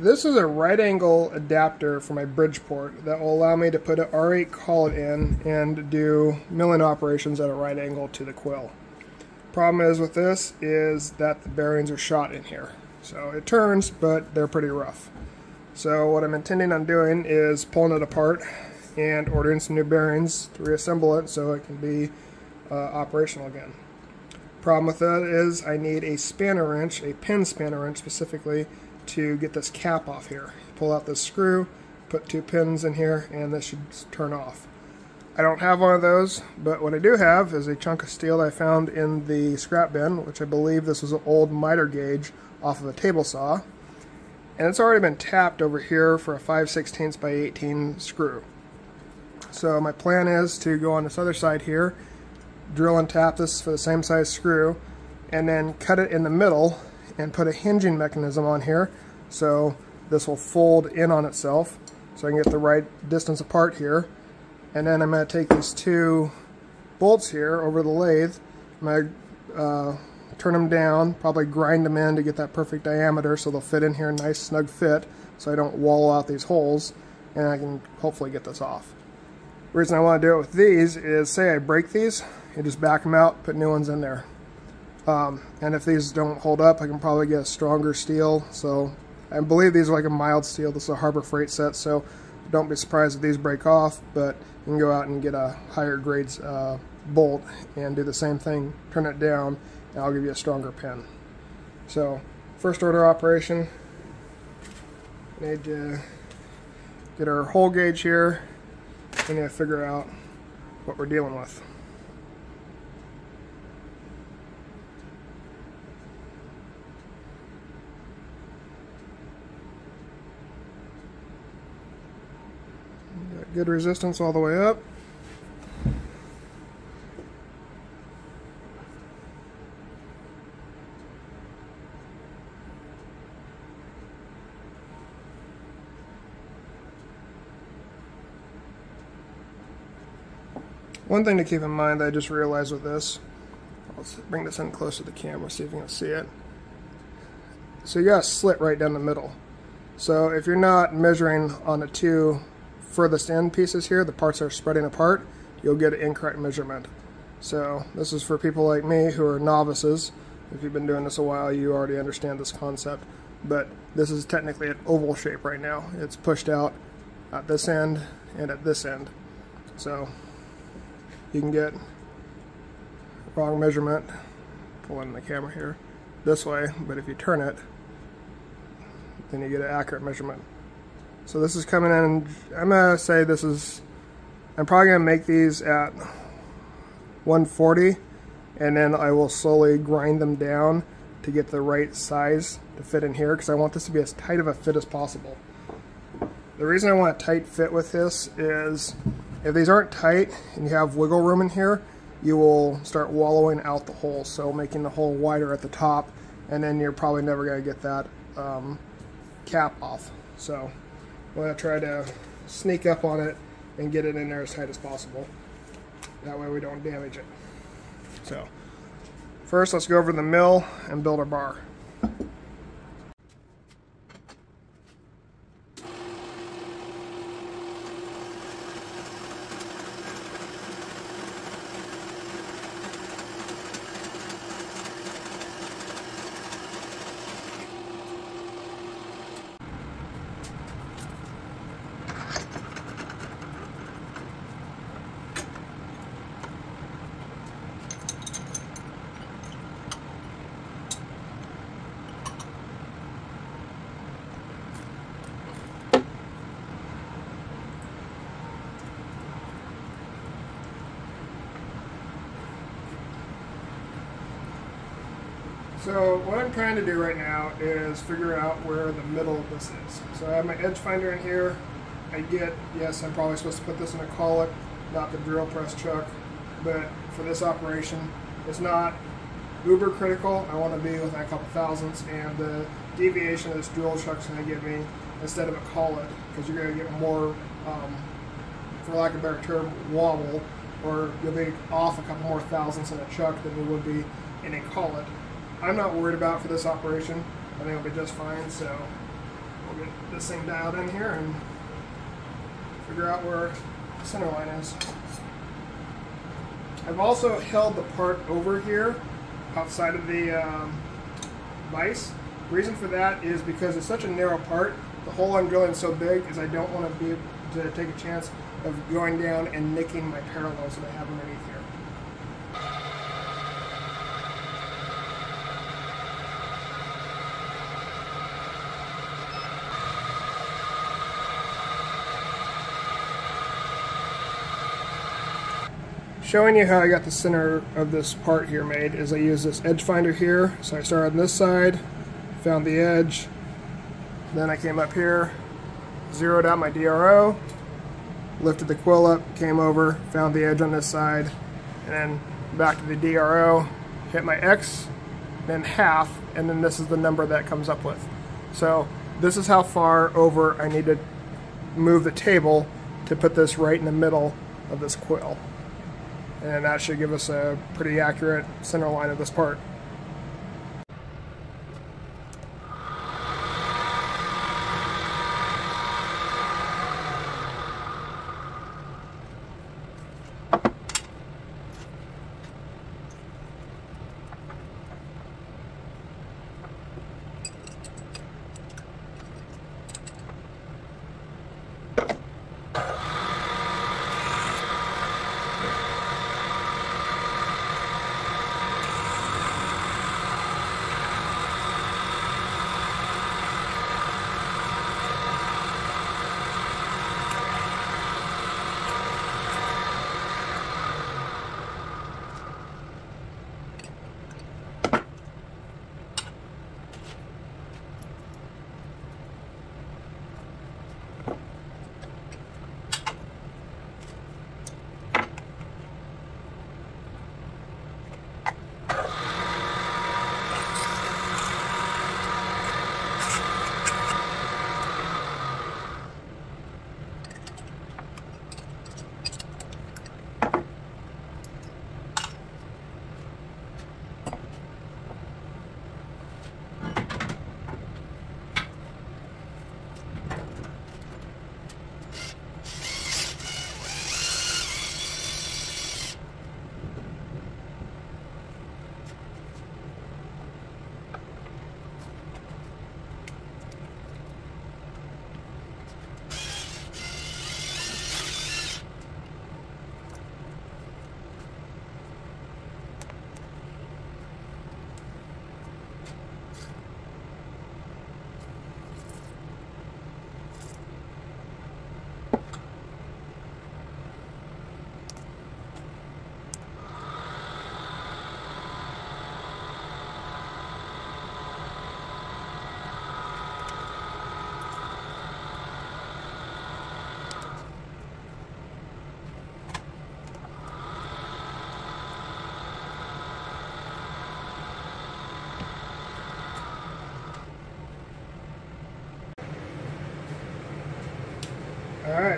This is a right angle adapter for my Bridgeport that will allow me to put an R8 collet in and do milling operations at a right angle to the quill. Problem is with this is that the bearings are shot in here. So it turns, but they're pretty rough. So what I'm intending on doing is pulling it apart and ordering some new bearings to reassemble it so it can be uh, operational again. Problem with that is I need a spanner wrench, a pin spanner wrench specifically, to get this cap off here. Pull out this screw, put two pins in here, and this should turn off. I don't have one of those, but what I do have is a chunk of steel I found in the scrap bin, which I believe this was an old miter gauge off of a table saw. And it's already been tapped over here for a 5 16 by 18 screw. So my plan is to go on this other side here, drill and tap this for the same size screw, and then cut it in the middle and put a hinging mechanism on here so this will fold in on itself. So I can get the right distance apart here. And then I'm going to take these two bolts here over the lathe. I'm going to uh, turn them down probably grind them in to get that perfect diameter so they'll fit in here nice snug fit so I don't wall out these holes. And I can hopefully get this off. The reason I want to do it with these is say I break these you just back them out put new ones in there. Um, and if these don't hold up, I can probably get a stronger steel. So I believe these are like a mild steel. This is a Harbor Freight set, so don't be surprised if these break off, but you can go out and get a higher grades uh, bolt and do the same thing, turn it down, and I'll give you a stronger pin. So first order operation, need to get our hole gauge here, We need to figure out what we're dealing with. Good resistance all the way up. One thing to keep in mind that I just realized with this, let's bring this in close to the camera, see if you can see it. So you got a slit right down the middle. So if you're not measuring on a two furthest end pieces here, the parts are spreading apart, you'll get an incorrect measurement. So this is for people like me who are novices. If you've been doing this a while, you already understand this concept. But this is technically an oval shape right now. It's pushed out at this end and at this end. So you can get wrong measurement, pull in the camera here, this way, but if you turn it, then you get an accurate measurement. So this is coming in, I'm gonna say this is, I'm probably gonna make these at 140 and then I will slowly grind them down to get the right size to fit in here because I want this to be as tight of a fit as possible. The reason I want a tight fit with this is if these aren't tight and you have wiggle room in here, you will start wallowing out the hole, so making the hole wider at the top, and then you're probably never to get that um, cap off. So I'm to try to sneak up on it and get it in there as tight as possible. That way we don't damage it. So first let's go over the mill and build our bar. So what I'm trying to do right now is figure out where the middle of this is. So I have my edge finder in here. I get, yes, I'm probably supposed to put this in a collet, not the drill press chuck, but for this operation, it's not uber critical. I want to be within a couple thousandths, and the deviation of this drill chuck is going to give me, instead of a collet, because you're going to get more, um, for lack of a better term, wobble, or you'll be off a couple more thousandths in a chuck than you would be in a collet. I'm not worried about for this operation. I think it'll be just fine. So We'll get this thing dialed in here and figure out where the center line is. I've also held the part over here outside of the um, vise. The reason for that is because it's such a narrow part, the hole I'm drilling is so big is I don't want to be able to take a chance of going down and nicking my parallels that I have underneath here. Showing you how I got the center of this part here made is I use this edge finder here. So I started on this side, found the edge, then I came up here, zeroed out my DRO, lifted the quill up, came over, found the edge on this side, and then back to the DRO, hit my X, then half, and then this is the number that comes up with. So this is how far over I need to move the table to put this right in the middle of this quill and that should give us a pretty accurate center line of this part.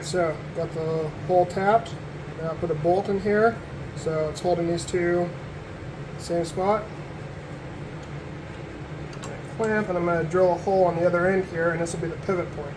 Alright, so got the hole tapped. Now put a bolt in here, so it's holding these two same spot. Clamp, and I'm going to drill a hole on the other end here, and this will be the pivot point.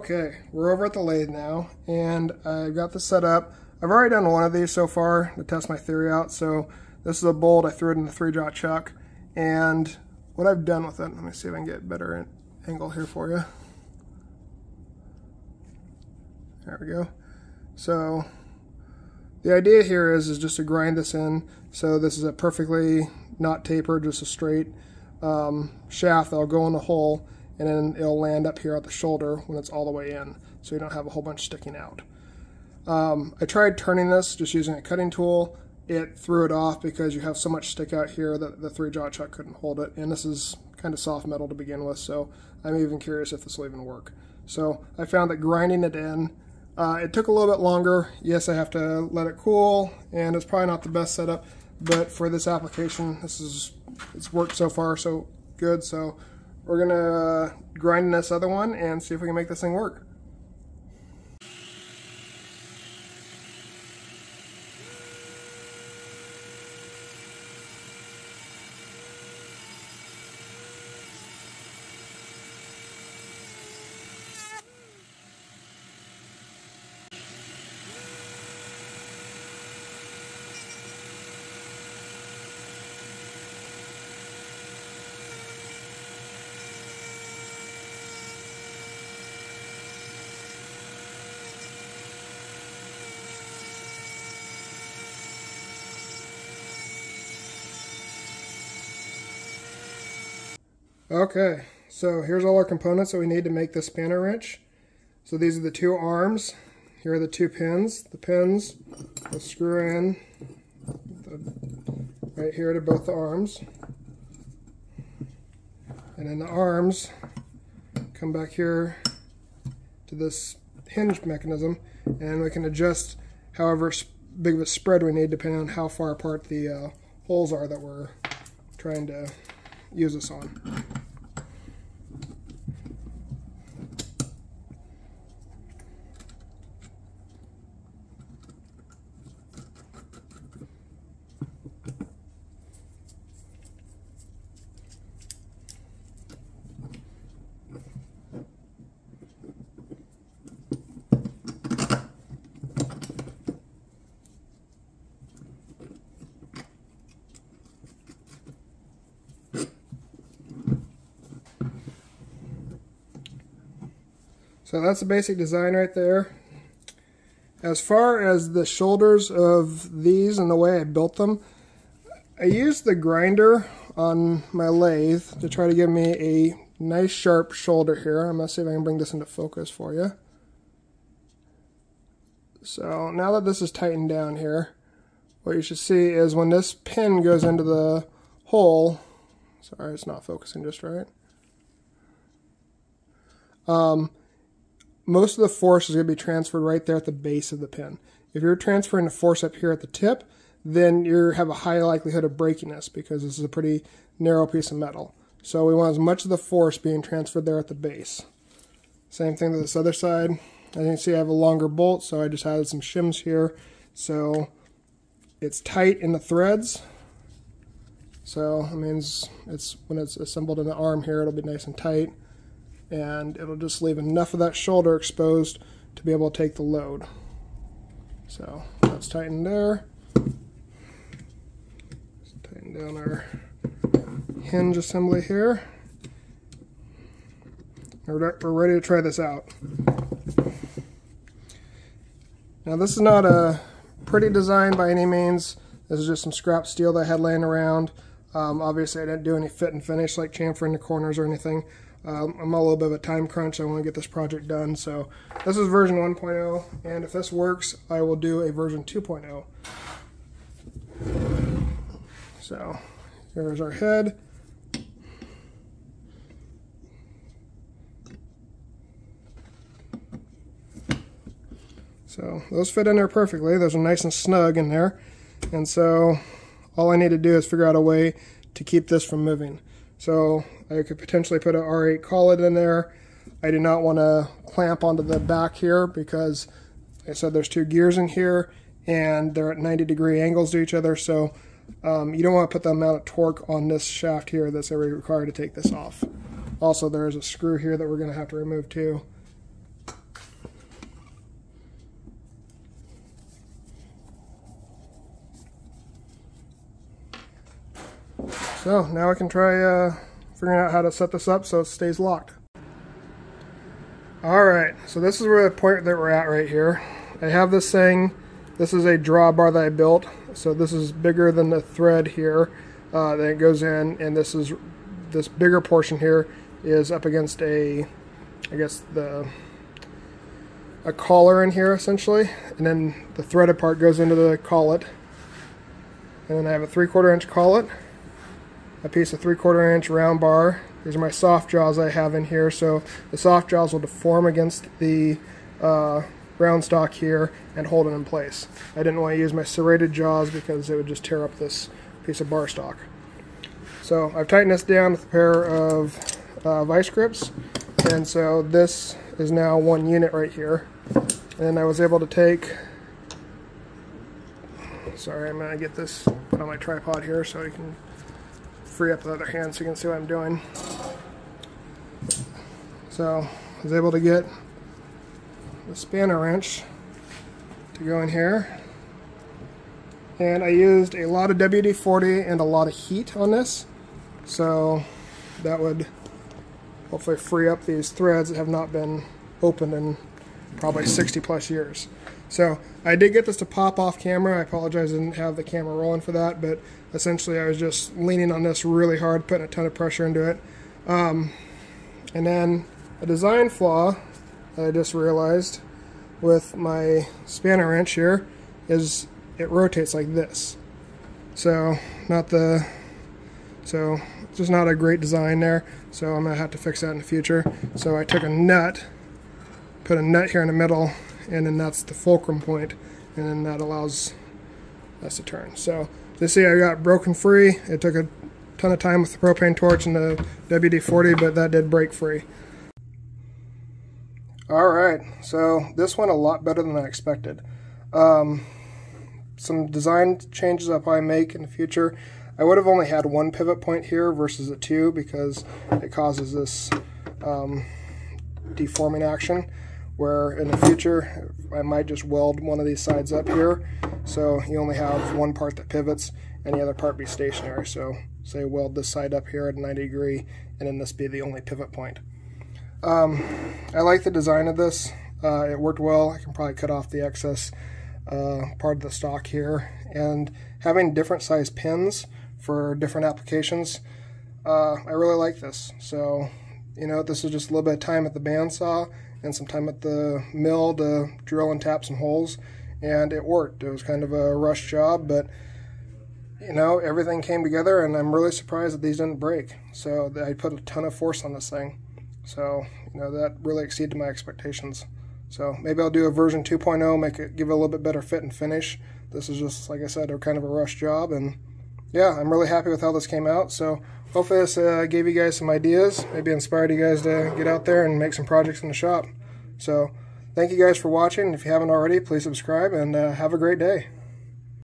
Okay, we're over at the lathe now, and I've got this set up. I've already done one of these so far to test my theory out. So this is a bolt, I threw it in the three jaw chuck, and what I've done with it, let me see if I can get better angle here for you. There we go. So the idea here is, is just to grind this in. So this is a perfectly not tapered, just a straight um, shaft that'll go in the hole and then it'll land up here at the shoulder when it's all the way in so you don't have a whole bunch sticking out. Um, I tried turning this just using a cutting tool. It threw it off because you have so much stick out here that the three jaw chuck couldn't hold it and this is kind of soft metal to begin with so I'm even curious if this will even work. So I found that grinding it in uh, it took a little bit longer. Yes, I have to let it cool, and it's probably not the best setup, but for this application, this is it's worked so far so good. So we're gonna grind this other one and see if we can make this thing work. Okay, so here's all our components that we need to make this spanner wrench. So these are the two arms. Here are the two pins. The pins will screw in the, right here to both the arms. And then the arms come back here to this hinge mechanism and we can adjust however big of a spread we need depending on how far apart the uh, holes are that we're trying to use this on. So that's the basic design right there. As far as the shoulders of these and the way I built them, I used the grinder on my lathe to try to give me a nice sharp shoulder here. I'm going to see if I can bring this into focus for you. So now that this is tightened down here, what you should see is when this pin goes into the hole, sorry it's not focusing just right, um, most of the force is going to be transferred right there at the base of the pin. If you're transferring the force up here at the tip, then you have a high likelihood of breaking this because this is a pretty narrow piece of metal. So we want as much of the force being transferred there at the base. Same thing to this other side. As you can see, I have a longer bolt, so I just added some shims here. So it's tight in the threads. So it means it's when it's assembled in the arm here, it'll be nice and tight and it'll just leave enough of that shoulder exposed to be able to take the load. So there. Let's tighten down our hinge assembly here. We're ready to try this out. Now this is not a pretty design by any means. This is just some scrap steel that I had laying around. Um, obviously I didn't do any fit and finish like chamfering the corners or anything. Um, I'm a little bit of a time crunch. I want to get this project done. So this is version 1.0, and if this works, I will do a version 2.0. So here's our head. So those fit in there perfectly. Those are nice and snug in there. And so all I need to do is figure out a way to keep this from moving. So I could potentially put an R8 collet in there. I do not want to clamp onto the back here because I said there's two gears in here and they're at 90 degree angles to each other. So um, you don't want to put the amount of torque on this shaft here that's already required to take this off. Also, there is a screw here that we're going to have to remove too. So now I can try uh, figuring out how to set this up so it stays locked. Alright, so this is where the point that we're at right here. I have this thing, this is a drawbar that I built, so this is bigger than the thread here uh, that goes in, and this is this bigger portion here is up against a, I guess the a collar in here essentially, and then the threaded part goes into the collet, and then I have a three quarter inch collet, a piece of three quarter inch round bar. These are my soft jaws I have in here, so the soft jaws will deform against the uh, round stock here and hold it in place. I didn't want to use my serrated jaws because it would just tear up this piece of bar stock. So I've tightened this down with a pair of uh, vice grips, and so this is now one unit right here. And I was able to take, sorry, I'm to get this put on my tripod here so I can free up the other hand so you can see what I'm doing. So I was able to get the spanner wrench to go in here. And I used a lot of WD-40 and a lot of heat on this. So that would hopefully free up these threads that have not been opened in probably 60 plus years. So I did get this to pop off camera. I apologize I didn't have the camera rolling for that, but essentially I was just leaning on this really hard, putting a ton of pressure into it. Um, and then a design flaw that I just realized with my spanner wrench here is it rotates like this. So not the so just not a great design there. So I'm gonna have to fix that in the future. So I took a nut, put a nut here in the middle, and then that's the fulcrum point, and then that allows us to turn. So you see I got broken free. It took a ton of time with the propane torch and the WD-40, but that did break free. All right, so this went a lot better than I expected. Um, some design changes I'll probably make in the future. I would have only had one pivot point here versus a two because it causes this um, deforming action where in the future I might just weld one of these sides up here so you only have one part that pivots and the other part be stationary so say weld this side up here at 90 degree and then this be the only pivot point. Um, I like the design of this. Uh, it worked well. I can probably cut off the excess uh, part of the stock here. And having different size pins for different applications, uh, I really like this. So, you know, this is just a little bit of time at the bandsaw and some time at the mill to drill and tap some holes. And it worked. It was kind of a rush job, but you know, everything came together and I'm really surprised that these didn't break. So I put a ton of force on this thing. So, you know, that really exceeded my expectations. So maybe I'll do a version 2.0, make it give it a little bit better fit and finish. This is just, like I said, a kind of a rush job. And yeah, I'm really happy with how this came out. So hopefully this uh, gave you guys some ideas, maybe inspired you guys to get out there and make some projects in the shop. So thank you guys for watching. If you haven't already, please subscribe and uh, have a great day.